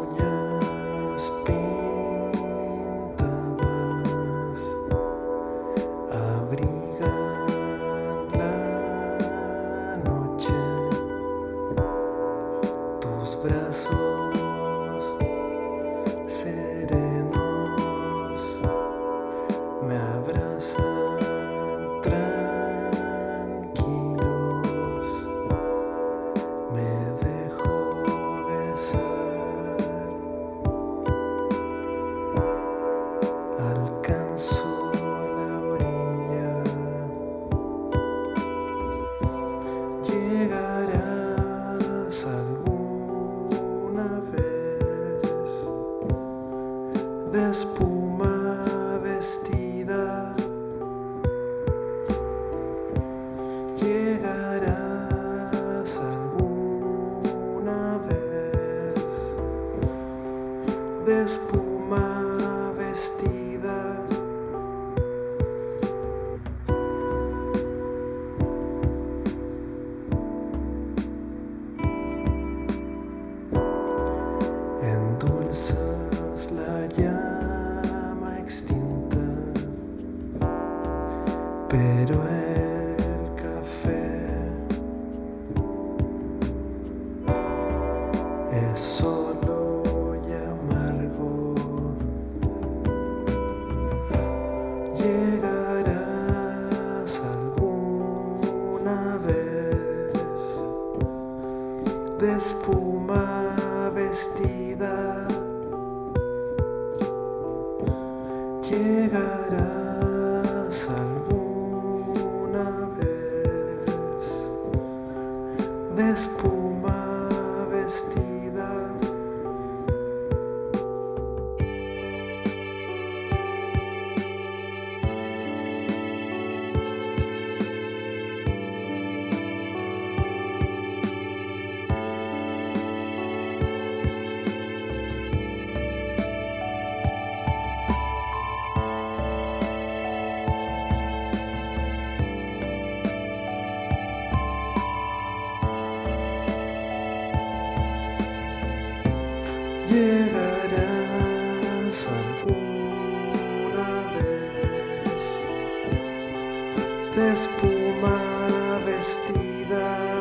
maunya sepi alcanzo la orilla, llegarás alguna vez de espuma vestida. Llegarás alguna vez de espuma Endulzas la llama extinta, pero el café es solo y amargo. Llegarás alguna vez de Llegarás alguna vez de de espuma vestida.